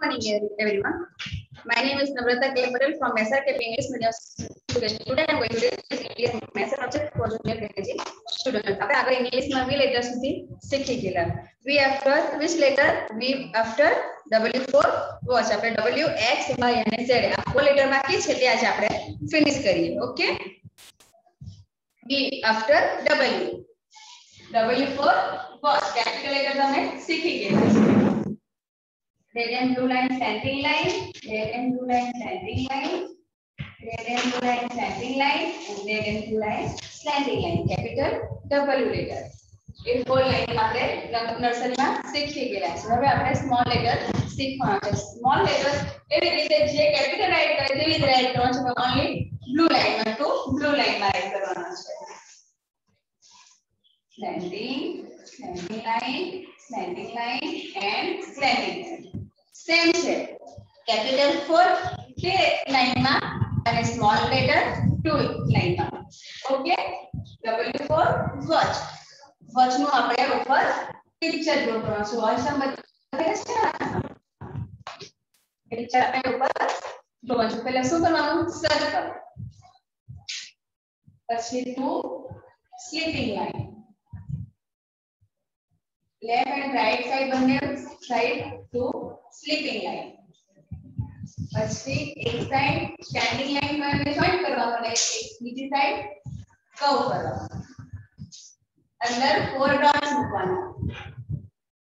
morning, everyone. My name is Navrata K. Patel from SRK English Medium Student. Today I am going to discuss method object for junior KG student. આપણે આગળ ઇંગ્લિશમાં વી letter સુધી શીખી ગયેલા V after which letter V after W4 watch આપણે W X Y અને Z આ four letter માં કી છે તે આજે આપણે ફિનિશ કરીએ okay V after W W4 watch capital letter તમે શીખી ગયા red and blue line slanting line, red and blue line slanting line, red and blue line slanting line, and red and blue line slanting line. Capital W letter. એ four line આપણે નર્સરીમાં શીખી ગયા છે હવે આપણે સ્મોલ લેટર શીખવાના છે સ્મોલ લેટર એવી રીતે જે કેપિટલ રાઈટ કરે તેવી જ રાઈટ કરવાનું છે ઓનલી બ્લુ લાઈનમાં ટુ બ્લુ લાઈનમાં રાઈટ કરવાના છે slanting slanting line slanting line and slanting line same છે કેપિટલ 4 તે લાઈનમાં અને સ્મોલ લેટર 2 લાઈનમાં ઓકે W4 વોચ વોચ નું આપણે ઉપર પિક્ચર ડ્રો કરવાનું છે વોચ નંબર પિક્ચર આપણે ઉપર ડ્રો કરવાનું પહેલા શું કરવાનું સર્કલ પછી two sleeping line left and right side બંને સાઈડ ટુ સ્લીપિંગ લાઈન પછી એક સાઈડ સ્ટેન્ડિંગ લાઈન માં જોઈન્ટ કરવાનું અને એક બીજી સાઈડ કર્વ કરવાનું અંદર ફોર ડોટ્સ મૂકવાના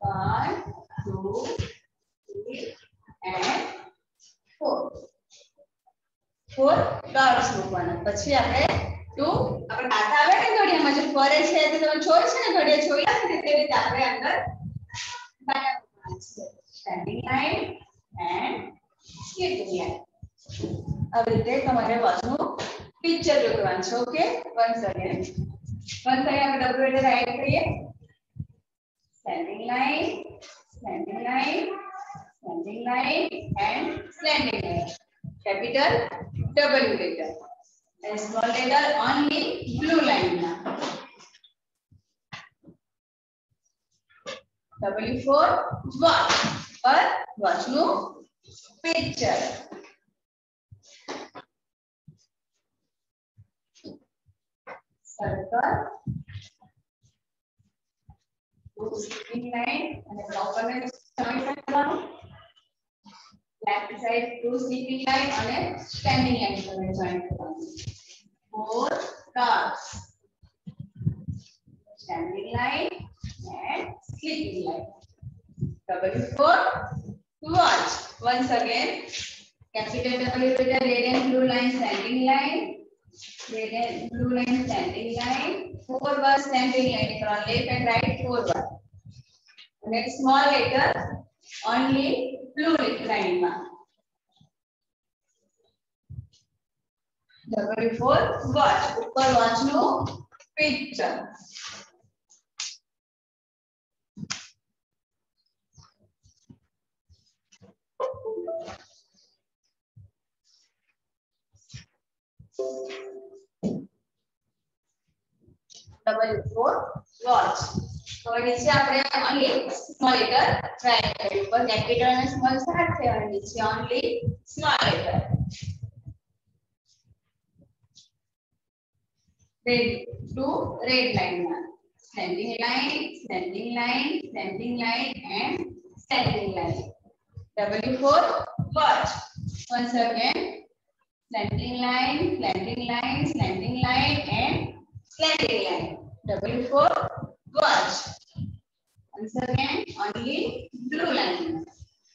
1 2 3 એન્ડ 4 ફોર ડોટ્સ મૂકવાના પછી આપણે ટુ આપણે કાંટા આવે ને ઘડિયામાં જે ફરે છે તે તમે જોઈ છે ને ઘડિયા જોઈ છે ને તે રીતે આપણે અંદર બનાવવાના છે standing line and sleeping line આવી રીતે તમારે વોચનું પિક્ચર દોરવાનું છે okay once again once again આપણે ડબલ એટલે રાઈટ કરીએ standing line standing line standing line and slanting line capital W letter and small letter only blue line now. W for watch. But watch no picture. Circle. Two line and the opponent coming from left side two sleeping line and a standing line for the joint four cards standing line sleeping light. W for watch. Once again, capital W is the red and blue line standing line. Red and blue line standing line. Four bar standing line from left and right four bar. Next small letter only blue line bar. W for watch. Upper watch no picture. W4 watch હવે નીચે આપણે only small letter try કરીએ ઉપર capital અને small સાથે અને નીચે only small letter red to red line માં standing line standing line standing line and standing W four. what? Once again, slanting line, slanting line, slanting line, and slanting line. W four. what? Once again, only blue line.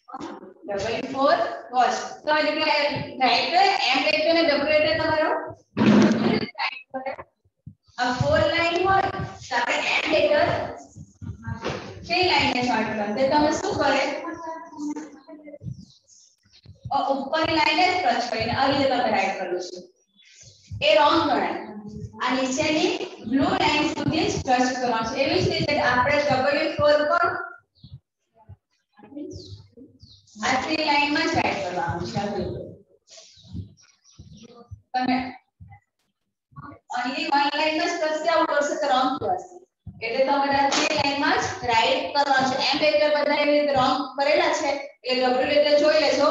W four. Double for watch तो write एम write ने double write है तुम्हारो अब four line और सारे M letter letter કઈ line ને શોર્ટ કરવાનું તે તમે શું કરે ઉપરની લાઈન જ ટચ કરીને આવી રીતે તમે રાઈટ કરો છો એ રોંગ ગણાય આ નીચેની બ્લુ લાઈન સુધી જ ટચ કરવાનું છે એવી જ રીતે આપણે W4 પણ આ થ્રી લાઈન માં જ રાઈટ કરવાનું છે તમે ઓનલી વન લાઈન માં જ કરશે આવું કરશે તો રોંગ થશે એટલે તમારે આ થ્રી લાઈનમાં જ રાઈટ કરવાનું છે એમ લેટર બધા એવી રીતે રોંગ કરેલા છે એ ડબલ્યુ લેટર જોઈ લેજો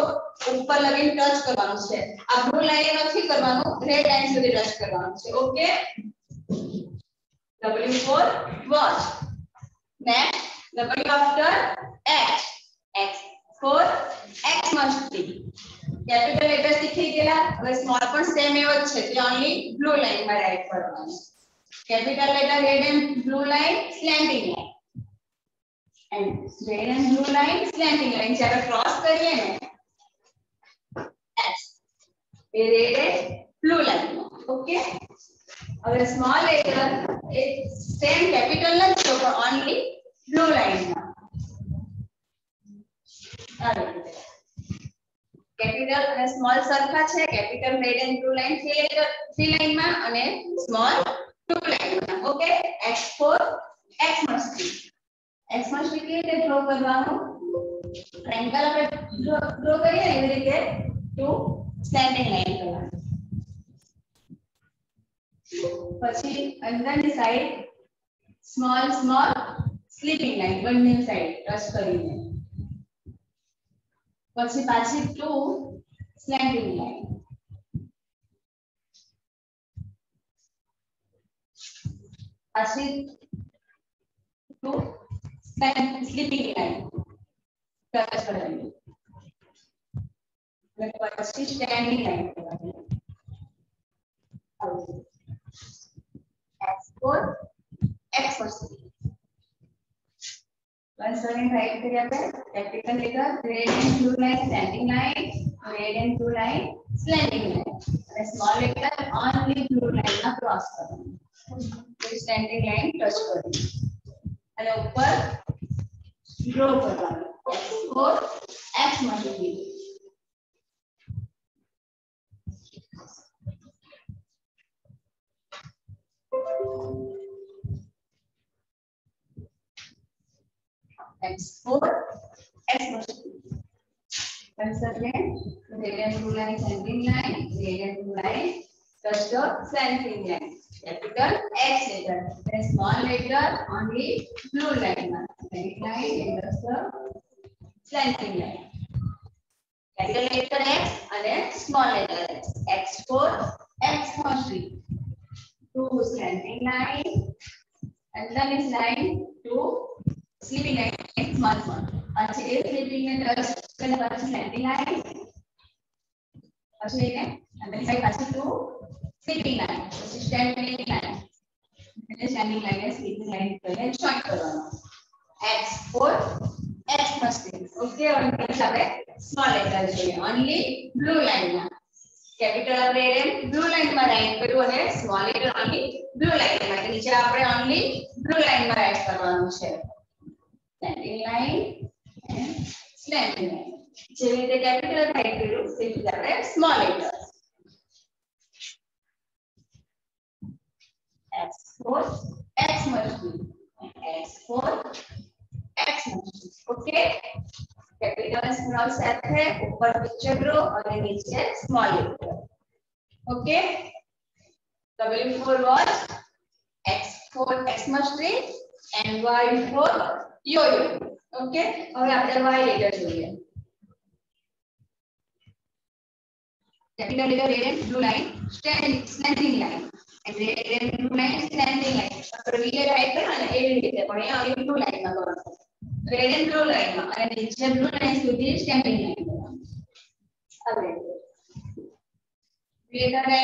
ઉપર લગીને ટચ કરવાનું છે આ બ્લુ લાઈન નથી કરવાનું રેડ લાઈન સુધી ટચ કરવાનું છે okay W for watch next W after H X for X must be capital letter શીખી ગયેલા હવે સ્મોલ પણ સેમ એવો જ છે તે ઓન્લી બ્લુ લાઈન માં રાઈટ કરવાનું capital letter red and blue line slanting line and red and blue line slanting line જ્યારે cross કરીએ ને s A red and blue line okay હવે સ્મોલ લેટર એ સેમ કેપિટલ નથી તો પણ only blue line માં capital અને small સરખા છે capital red and blue line three letter three line માં અને સ્મોલ ટુ લાઈન માં okay x4 x must be x must be કેવી રીતે ડ્રો કરવાનું ટ્રાયંગલ આપણે ડ્રો કરીએ ને એવી રીતે ટુ સ્ટેન્ડિંગ લાઈન કરવાની પછી અંદરની side small small sleeping line બંને સાઈડ ટચ કરીને પછી પાછી two slanting line Acid to sleeping line. Touch करेंगे. मेरे पास standing line X for X four one seven five फिर यहाँ पे रेक्टिकल लेकर red and blue line standing line red and blue line slanting line small लेकर ऑनली ब्लू लाइन ना cross करूँगा કોઈ standing line touch કરવાની અને ઉપર draw કરવાનું x4 x માટે x4 x must be once again radiant blue line sending line radiant blue line touch the centering line. Capital X letter. Then small letter on the blue line. Centering line touch the centering line. Capital letter X and then small letter X. X for X for three. Two centering line. And then is line two sleeping line. It's one one. Once it is sleeping line, touch the centering line. First line. And then if I pass it line પછી standing line એટલે standing line ને sleeping line કરીને join કરવાનો x4 x must be okay હવે next આપણે small letter જોઈએ only blue line માં capital આપણે એને બ્લુ લાઈન માં રાઈટ કર્યું અને small letter only blue line માં નીચે આપણે ઓન્લી બ્લુ લાઈન માં રાઈટ કરવાનું છે standing line and slanting line જેવી રીતે કેપિટલ રાઈટ કર્યું તેવી રીતે આપણે small letter x4 x must be x4 x must be okay capital small સાથે ઉપર પિક્ચર રો અને નીચે small letter okay w4 was x4 x must be and y4 yo-yo okay હવે આપણે y લેટર જોઈએ capital letter red and blue line standing slanting line Radiant standing line. අපේ real life එක අනේ එළියට කොහේ වගේ blue line එකක් වරනවා. Radiant blue line එක. අනේ digital blue line සුදී standing line එක. අනේ. විතරයි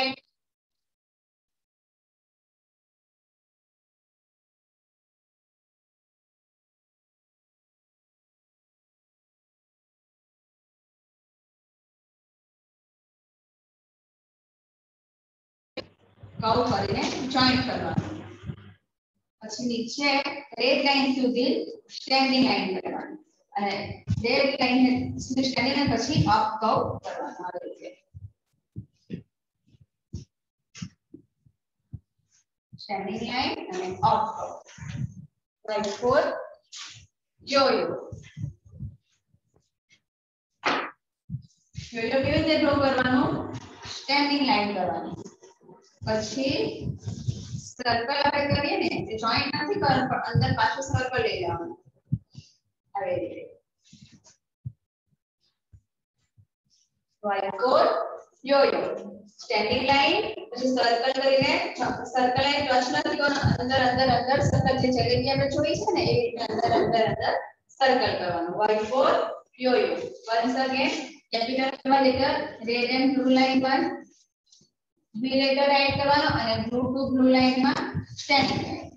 કર્વ કરીને જોઈન્ટ કરવાનું પછી નીચે રેડ લાઈન સુધી સ્ટેન્ડિંગ લાઈન કરવાની અને રેડ લાઈન સુધી સ્ટેન્ડિંગ લાઈન પછી અપ કર્વ કરવાનું આવી રીતે સ્ટેન્ડિંગ લાઈન અને અપ કર્વ રાઈટ ફોર જોયો જોયો કેવી રીતે ડ્રો કરવાનું સ્ટેન્ડિંગ લાઈન કરવાની પછી સર્કલ આપણે કરીએ ને તે જોઈન્ટ નથી કરવાનું પણ અંદર પાછું સર્કલ લઈ લેવાનું આવી રીતે y4 yo-yo સ્ટેન્ડિંગ લાઈન પછી સર્કલ કરીને સર્કલ લાઈન ટચ નથી કરવાનું અંદર અંદર અંદર સર્કલ જે જલેબી આપણે જોઈ છે ને એ રીતે અંદર અંદર અંદર સર્કલ કરવાનું y4 yo-yo once again capital માં letter red and blue line 1 B letter add કરવાનો અને બ્લુ ટુ બ્લુ લાઈન માં સ્ટેન્ડિંગ લાઈન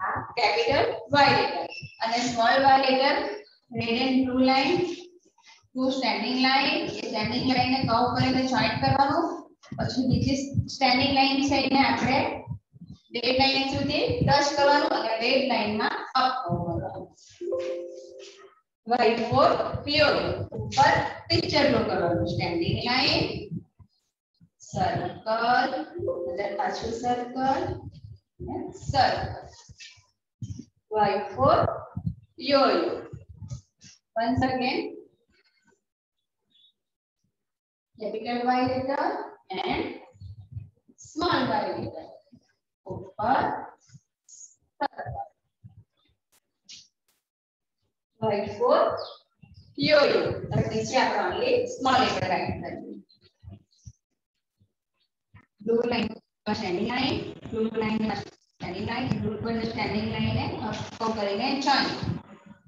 આ કેપિટલ y લેટર અને small y letter red and blue line two standing line A standing line ને curve કરીને joint કરવાનું પછી બીજી સ્ટેન્ડિંગ લાઈન છે એને આપણે ડેડ લાઈન સુધી ટચ કરવાનું અને ડેડ લાઈન માં અપ કરવાનું y4 પ્યોર ઉપર પિક્ચર ડ્રો કરવાનું સ્ટેન્ડિંગ લાઈન सर्कल पांचवे circle circle Y for yoyo once again capital Y letter and small Y letter ऊपर वाई फोर यो यू तक नीचे आप स्मॉल लेटर राइट करिए કરીએ blue line પર standing line blue line પર standing line blue પર standing line ને અપકો કરીને join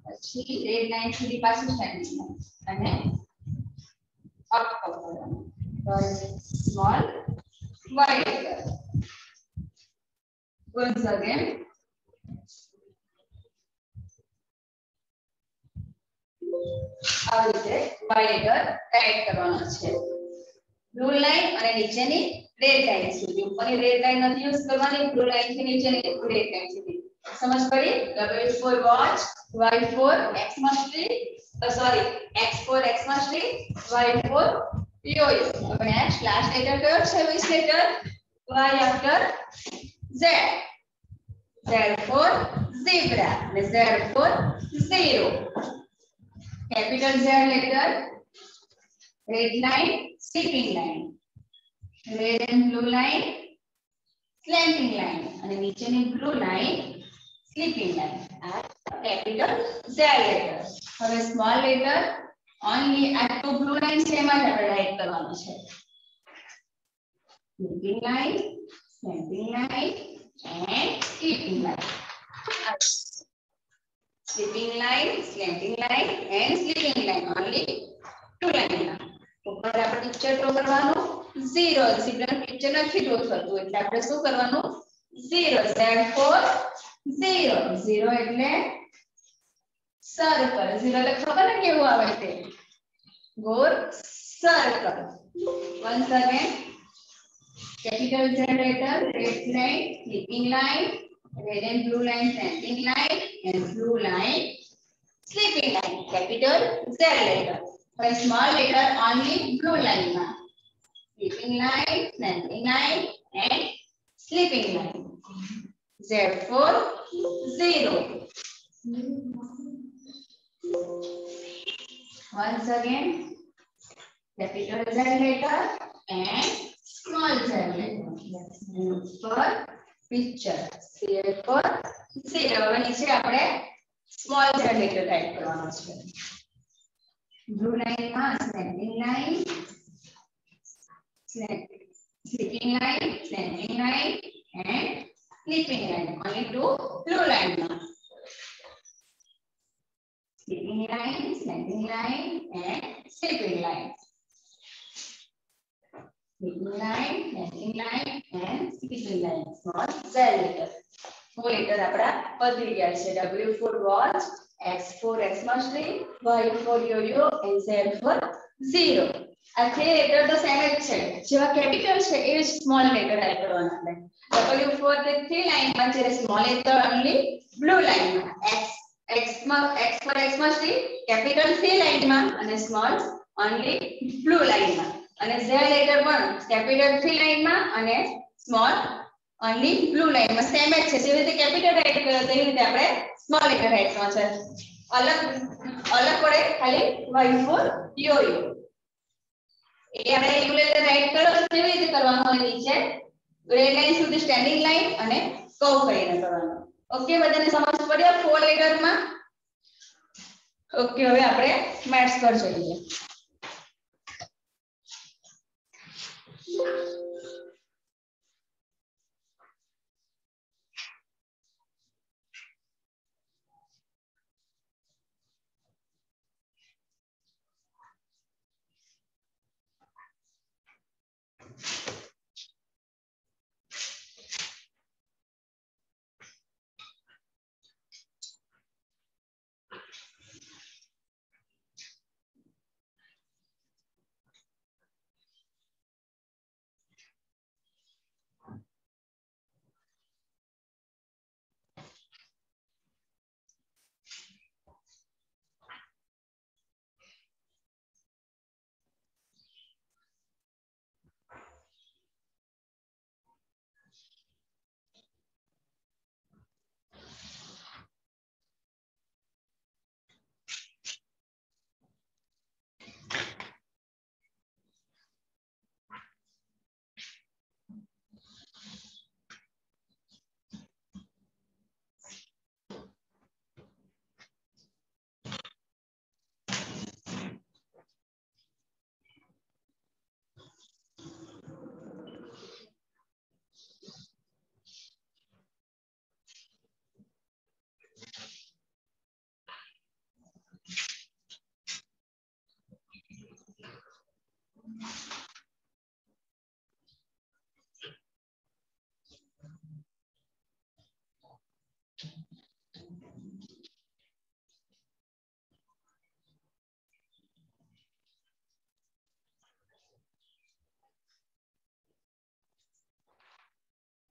પછી red line સુધી પાછું standing line અને up કરવાનું small y letter once again આવી રીતે y લેટર ટાઈપ કરવાનો છે બ્લુ લાઈન અને નીચેની રેડ લાઈન સુધી ઉપરની રેડ લાઈન નથી યુઝ કરવાની બ્લુ લાઈન થી નીચેની રેડ લાઈન સુધી સમજ પડી w for watch y for x must be sorry x for x must be y for yo yo હવે નેક્સ્ટ લાસ્ટ લેટર કયો છે which letter y after z z for zebra અને z for zero capital Z letter red line sleeping line red and blue line slanting line અને નીચેની blue line sleeping line આ capital Z letter હવે small letter only આ two blue line છે એમાં જ આપણે રાઈટ કરવાનું છે sleeping line slanting line and sleeping line sleeping line, slanting line and sleeping line only two line ના ઉપર આપણે પિક્ચર ડ્રો કરવાનું 0 સિગ્નલ પિક્ચર નથી ડ્રો થતું એટલે આપણે શું કરવાનું 0 z for 0 0 એટલે સર્કલ 0 એટલે ખબર ને કેવું આવે તે ગોળ circle once again capital Z letter red line sleeping line red and blue line standing line and blue line sleeping line capital Z letter for small letter only blue line માં sleeping line standing line and sleeping line Z for zero once again capital Z letter and small z letter for picture C for zero હવે નીચે આપણે small z letter type કરવાનો છે blue line માં slanting line sleeping line slanting line and sleeping line only two blue line માં sleeping line slanting line and sleeping line sleeping line slanting line and sleeping line small z letter four letter આપડા પતી ગયા છે w for watch x for xmas tree y for yo-yo and z for zero આ three letter તો same જ છે જેવા capital છે એ જ સ્મોલ લેટર ટાઈપ કરવાના આપણે w for the three line માં જ્યારે small letter only blue line માં x x માં x for xmas tree capital c line માં અને સ્મોલ only blue લાઈન માં અને z લેટર પણ કેપિટલ c લાઈન માં અને સ્મોલ only blue લાઈન માં સેમ જ છે જેવી રીતે કેપિટલ રાઈટ કર્યો તેવી રીતે આપણે સ્મોલ લેટર રાઈટ માં છે અલગ અલગ પડે ખાલી y for yo yo એ આપણે યુ લેટર રાઈટ કરો તો કેવી રીતે કરવાનું હોય નીચે રેડ લાઈન સુધી સ્ટેન્ડિંગ લાઈન અને કવ કરીને કરવાનું ઓકે બધાને સમજ પડ્યો ફોર લેટરમાં ઓકે હવે આપણે મેથ્સ પર જઈએ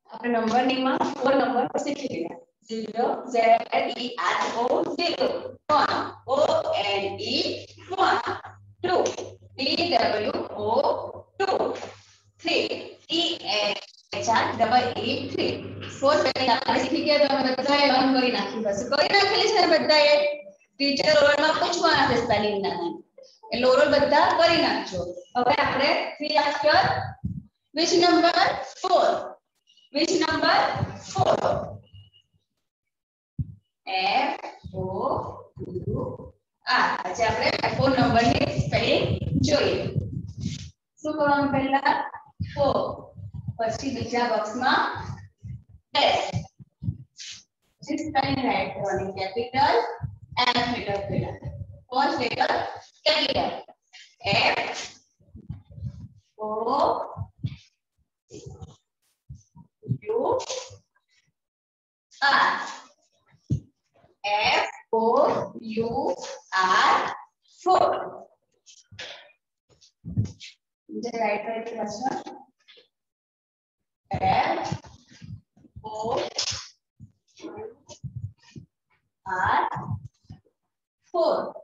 આપણે નંબરની માં ફોર નંબર શીખી ગયા zero z e r o zero one o n e one two d w o two three e n h r double e three four spelling આપણે શીખી ગયા તો અમે બધાએ લર્ન કરી નાખ્યું હશે કરી નાખેલી છે ને બધાએ ટીચર ઓરલમાં પૂછવાના છે સ્પેલિંગ ના એટલે ઓરલ બધા કરી નાખજો હવે આપણે three after which number 4 which number 4 F O U R આજે આપણે ફોર નંબર ની સ્પેલિંગ જોઈએ શું કરવાનું પહેલા 4 પછી બીજા બોક્સમાં S પછી સ્પેલિંગ રાઈટ કરવાની કેપિટલ F લેટર પહેલા first letter capital F O U R uh, F O U R four. The right right question. F O U R four.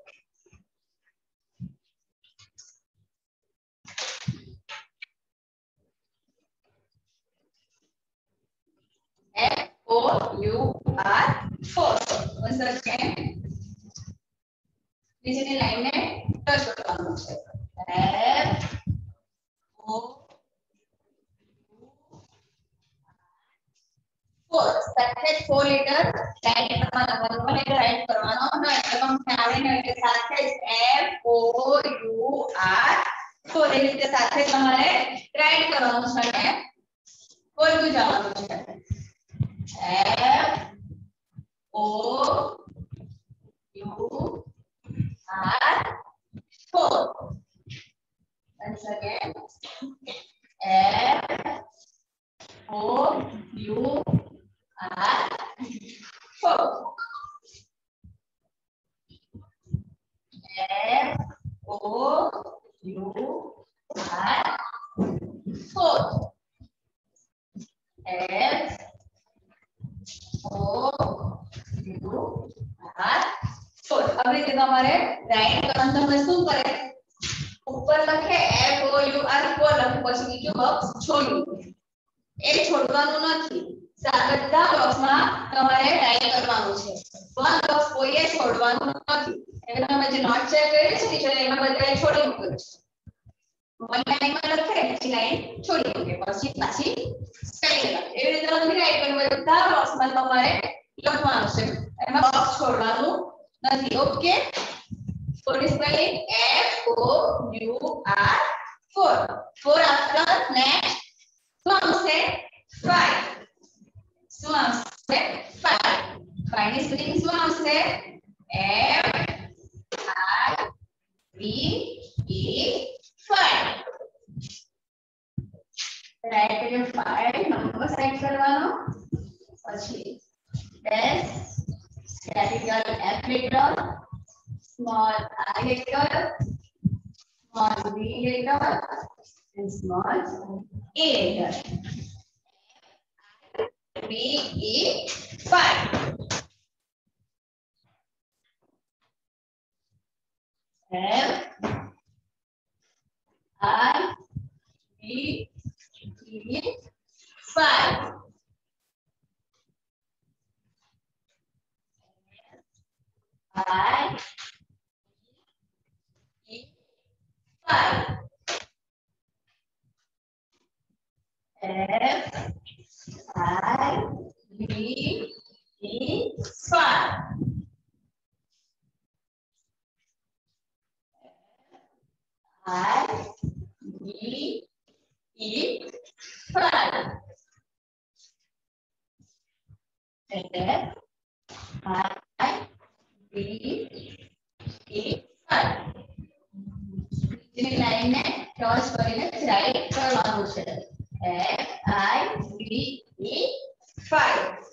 નીચેની લાઈનને ટચ કરવાનું છે. Twelve. પછી પાછી સ્પેલિંગ લખે એવી રીતે તમે રાઈટ કરવાનું બધા બોક્સમાં તમારે લખવાનું છે એમાં બોક્સ છોડવાનું નથી okay for spelling F O U R four. Four after next શું આવશે five. શું આવશે five. Five ની spelling શું આવશે F I V E right કરીએ five નંબર સાઈડ કરવાનો પછી dash capital F letter small i letter, small b letter, and small a letter. B E five. F I B E five. I E five. F I B E five. I B E five. F I B E five. જેની લાઈનને cross કરીને right કરવાનું છે F I B E 5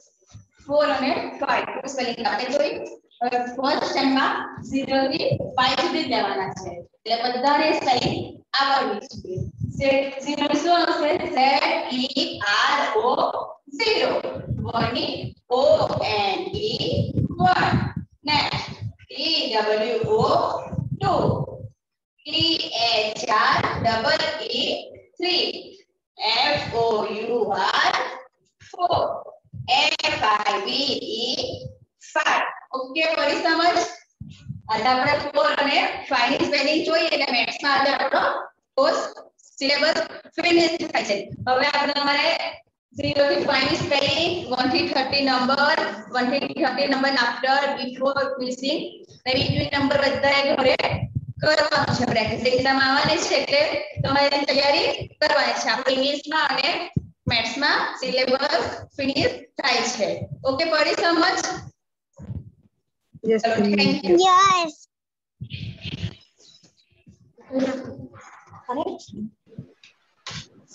4 અને 5 spelling આપણે જોઈ હવે first સ્ટેન્ડમાં 0 થી 5 સુધી લેવાના છે એટલે બધાને સ્પેલિંગ આવડવી જોઈએ Z 0 શું હશે Z E R O 0 1 O N E 1 next E W O 2 T H R double E three F O U R four F I V E five okay ફરી સમજ આજે આપણે ફોર અને five ની spelling જોઈએ એટલે મેથ્સમાં આજે આપણો કોર્સ સિલેબસ ફિનિશ થાય છે હવે આપણે તમારે 0 થી 5 ની સ્પેલિંગ 1 થી 30 નંબર 1 થી 30 નંબર આફ્ટર બિફોર મિસિંગ ને બીટવીન નંબર બધાએ ઘરે કરવાનું છે પ્રેક્ટિસ એક્ઝામ આવવાની છે એટલે તમારે એની તૈયારી કરવાની છે આપણે ઇંગ્લિશમાં અને મેથ્સમાં સિલેબસ ફિનિશ થાય છે ઓકે પડી સમજ Yes, ચલો please. Thank you Yes. જો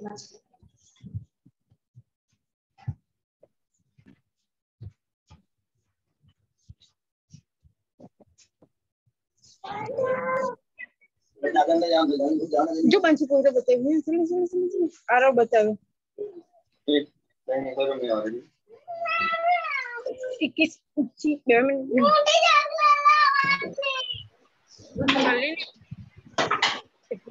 Jangan sih kau udah sini sini sini sini. Arah betul. Ikis uci,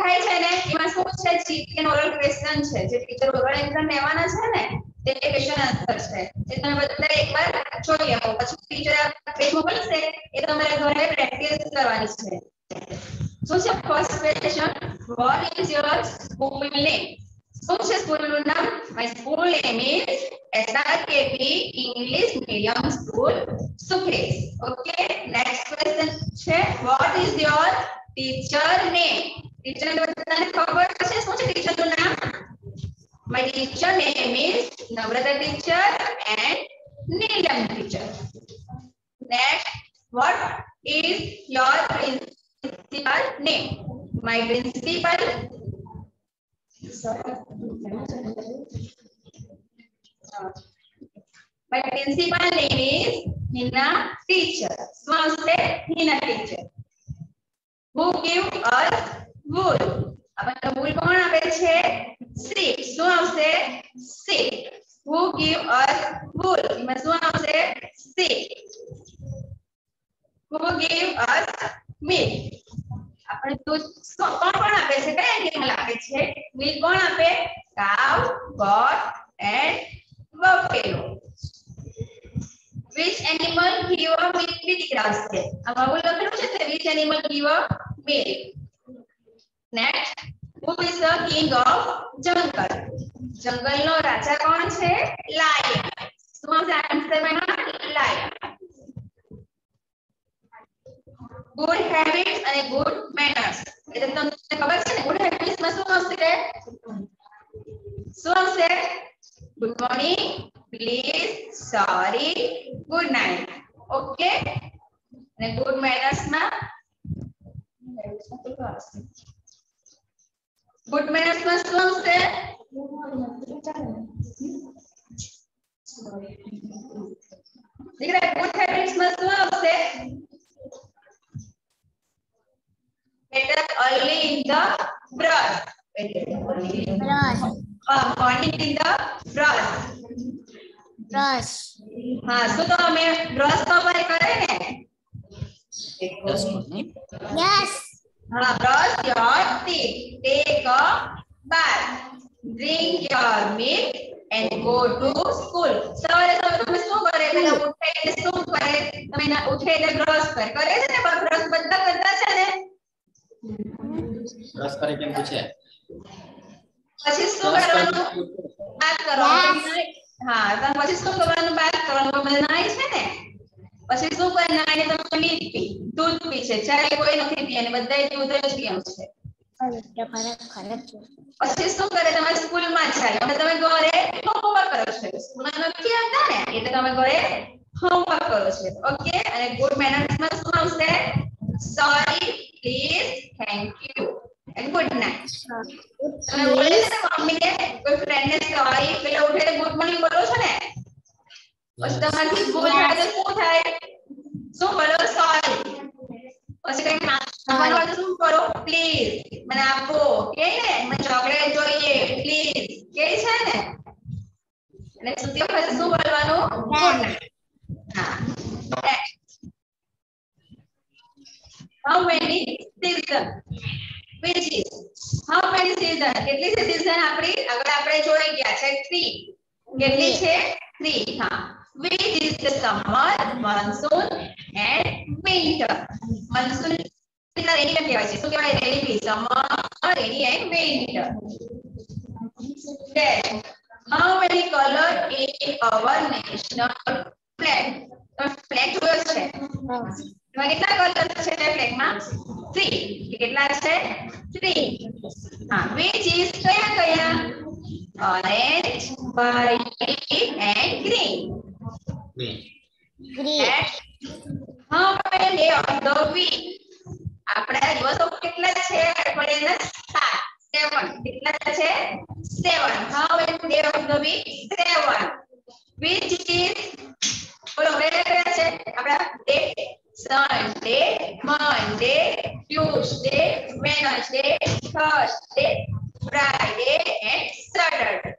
દેખાય છે ને એમાં શું છે જીકે ઓરલ ક્વેશ્ચન છે જે ટીચર ઓરલ એક્ઝામ લેવાના છે ને તે ક્વેશ્ચન આન્સર છે જે તમે બધા એકવાર જોઈ આવો પછી ટીચર પેજ મોકલશે એ તમારે ઘરે પ્રેક્ટિસ કરવાની છે શું છે first question what is your school name શું છે સ્કૂલનું નામ my school name is SRKP English medium school Sukhesh okay next question છે what is your teacher name teacher બધાને ખબર છે શું છે ટીચરનું નામ My teacher name is Navrata teacher and Neelam teacher. Next, what is your principal name? My principal. My principal name is Hina animal give a milk બી દીકરા છે આમાં એવું લખેલું છે કે which animal give a milk next who is the king of jungle જંગલનો રાજા કોણ છે lion શું આવશે આન્સરમાં લાયન ગુડ હેબિટ્સ અને ગુડ મેનર્સ એટલે તમને ખબર છે ને ગુડ હેબિટ્સ માં શું આવશે શું આવશે good morning Please sorry good night okay અને ગુડ મેનર્સ માં ગુડ મેનર્સ માં શું આવશે દીકરા ગુડ હેબિટ્સ માં શું આવશે Get up early in the brush. Brush. Uh, morning in the brush. Brush. હા શું તો અમે બ્રશ તો અમારે કરે ને Yes. હા brush your teeth take a bath drink your milk and go to school સવારે સવારે તમે શું કરે પેલા ઉઠે એટલે શું કરે તમે ના ઉઠે એટલે બ્રશ કરે કરે છે ને બ્રશ બધા કરતા છે ને રસ કરે કેમ પૂછે પછી શું રસ કરે કરવાનું કેમ પૂછે? બાત કરવાનું હા તમે પછી શું કરવાનું બાત કરવાનું બધા નાય છે ને પછી શું કરે નાઈને તમે મિલ્ક પી દૂધ પી છે ચાય કોઈ નથી પી અને બધાય દૂધ જ પીવું છે પછી શું કરે તમે સ્કૂલમાં જાય અને તમે ઘરે હોમવર્ક કરો છો સ્કૂલમાં નથી આવતા ને એટલે તમે ઘરે હોમવર્ક કરો છો ઓકે અને ગુડ મેનર્સમાં શું આવશે sorry please thank you and good night તમે બોલે છે ને મમ્મીને કોઈ ફ્રેન્ડને સોરી પેલા પછી તમારાથી ભૂલ થાય તો શું થાય શું બોલો સોરી પછી કઈ આપવાનું હોય તો શું કરો પ્લીઝ મને આપો કે ને મને ચોકલેટ જોઈએ પ્લીઝ કે છે ને અને સુતી વખતે શું બોલવાનું ગુડ નાઇટ હા Next. How many season? Which is? How many season? કેટલી છે season આપણી આગળ આપણે જોઈ ગયા છે 3 કેટલી છે 3 હા which is the summer monsoon and winter monsoon એટલે rainy કેમ કહેવાય છે શું કહેવાય rainy summer rainy and winter then how many color in our national flag તમે flag જોયો છે એમાં કેટલા કલર છે તે ફ્લેગમાં 3 કેટલા છે 3 હા which is કયા કયા orange white and green આપણા દિવસો કેટલા છે? અઠવાડિયાના 7 7 કેટલા છે? 7 how many day of the week 7 which is બોલો હવે કયા છે? આપણા day Sunday Monday Tuesday Wednesday Thursday Friday and Saturday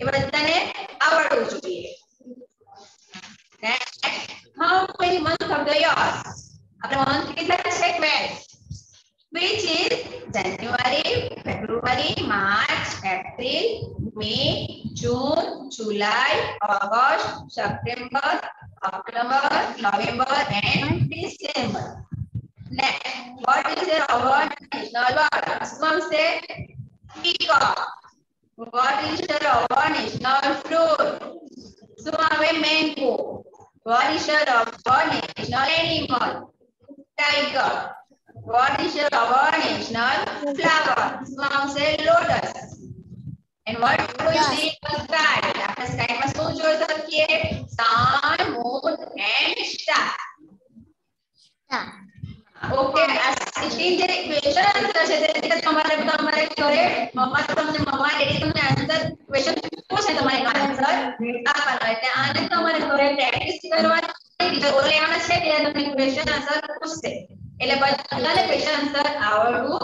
એ બધાને આવડવું જોઈએ. Next, how many months of the year? अपने month कितना check में? Which is January, February, March, April, May, June, July, August, September, October, November, and December. Next, what is our national bird? Some say peacock. What is our national fruit? So, हमें mango. What is the our national animal? Tiger. What is the our national flower? શું આવશે lotus. And what do we Yes. see in the sky? આપણે સ્કાયમાં શું જોઈ શકીએ? sun, moon and star. Star. Okay આ સિટીન જે question answer છે તે રીતે તમારે તમારે ઘરે મમ્મા તમને મમ્મા ડેડી તમને આન્સર ક્વેશ્ચન પૂછે તમારે આન્સર આપવાનો એટલે આને તમારે ઘરે પ્રેક્ટિસ કરવાની ટીચર ઓલે લેવાના છે ત્યારે તમને ક્વેશ્ચન આન્સર પૂછશે એટલે બધાને ક્વેશ્ચન આન્સર આવડવું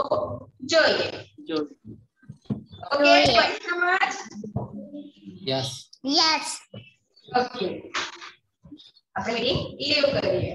જોઈએ ઓકે જોઈએ. Question number Yes. Yes. Okay આપણે મીટિંગ લીવ કરીએ